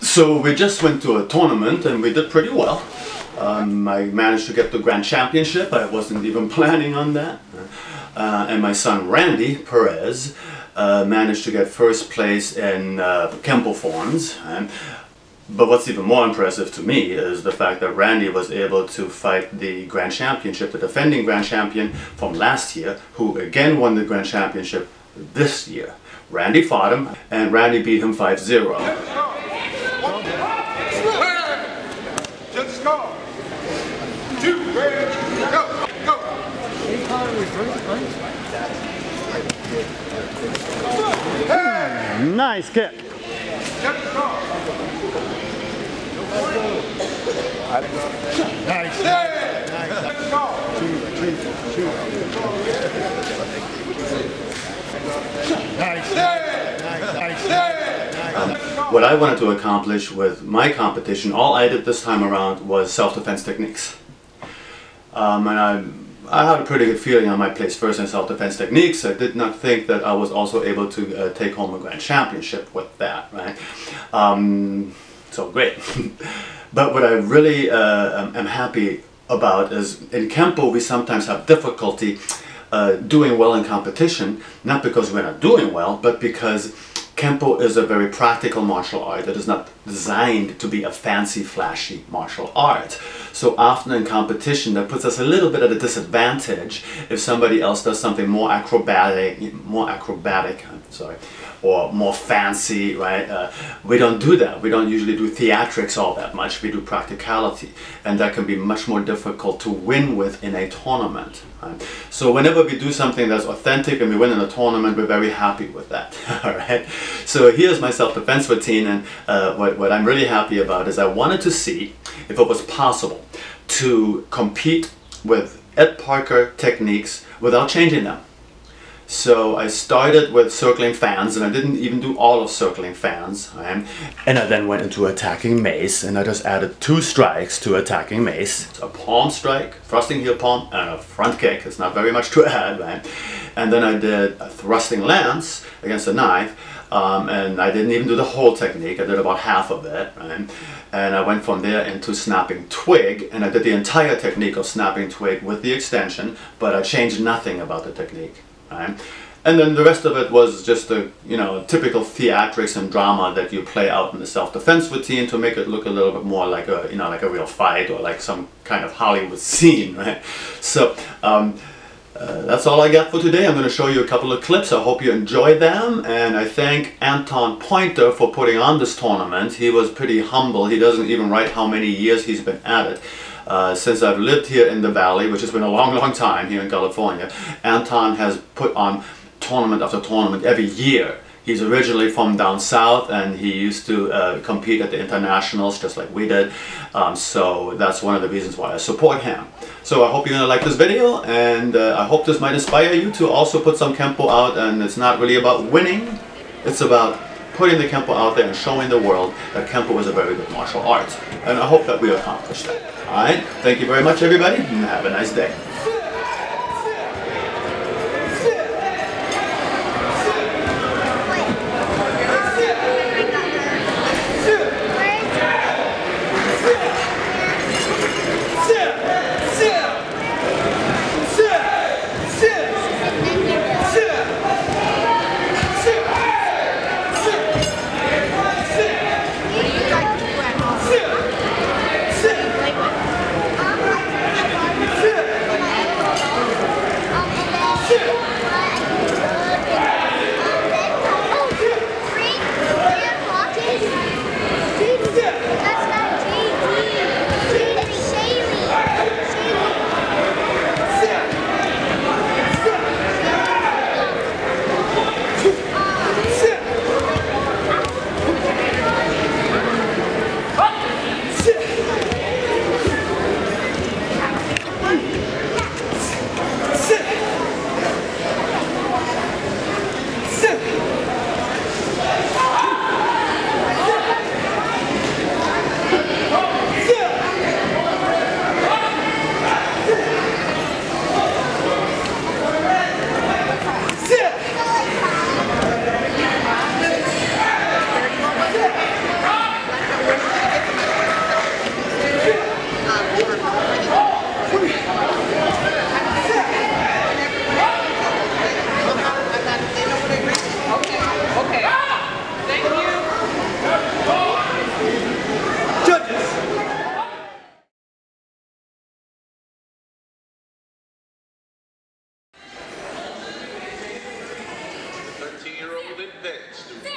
So we just went to a tournament and we did pretty well. Um, I managed to get the Grand Championship. I wasn't even planning on that. Uh, and my son Randy Perez uh, managed to get first place in uh, Kenpo forms. And, but what's even more impressive to me is the fact that Randy was able to fight the Grand Championship, the defending Grand Champion from last year, who again won the Grand Championship this year. Randy fought him, and Randy beat him 5-0. Nice kick. Nice. Nice. Two, three, two. Nice. Nice. Nice. Nice. What I wanted to accomplish with my competition, all I did this time around was self-defense techniques. Um, and I I had a pretty good feeling I might place first in self-defense techniques. I did not think that I was also able to uh, take home a grand championship with that, right? Um, so great. but what I really uh, am, happy about is in Kenpo we sometimes have difficulty uh, doing well in competition, not because we're not doing well, but because Kenpo is a very practical martial art that is not designed to be a fancy, flashy martial art. So often in competition, that puts us a little bit at a disadvantage if somebody else does something more acrobatic, more acrobatic, sorry, or more fancy, right? Uh, we don't do that. We don't usually do theatrics all that much. We do practicality. And that can be much more difficult to win with in a tournament. Right? So whenever we do something that's authentic and we win in a tournament, we're very happy with that. all right. So here's my self-defense routine. And uh, what, what I'm really happy about is I wanted to see if it was possible to compete with Ed Parker techniques without changing them. So I started with circling fans and I didn't even do all of circling fans. Right? And I then went into attacking mace and I just added two strikes to attacking mace. It's a palm strike, thrusting heel palm, and a front kick. It's not very much to add, right? And then I did a thrusting lance against a knife. Um, and I didn't even do the whole technique. I did about half of it, right? And I went from there into snapping twig, and I did the entire technique of snapping twig with the extension, but I changed nothing about the technique. Right? And then the rest of it was just a, you know, typical theatrics and drama that you play out in the self-defense routine to make it look a little bit more like a, you know, like a real fight or like some kind of Hollywood scene, right? So, um, uh, that's all I got for today. I'm going to show you a couple of clips. I hope you enjoy them. And I thank Anton Pointer for putting on this tournament. He was pretty humble. He doesn't even write how many years he's been at it. Uh, since I've lived here in the Valley, which has been a long, long time here in California, Anton has put on tournament after tournament every year. He's originally from down south and he used to uh, compete at the internationals just like we did. Um, so that's one of the reasons why I support him. So I hope you're to like this video and uh, I hope this might inspire you to also put some Kenpo out and it's not really about winning, it's about putting the Kenpo out there and showing the world that Kenpo is a very good martial art. And I hope that we accomplish that. Alright, thank you very much everybody and have a nice day. that's Stu.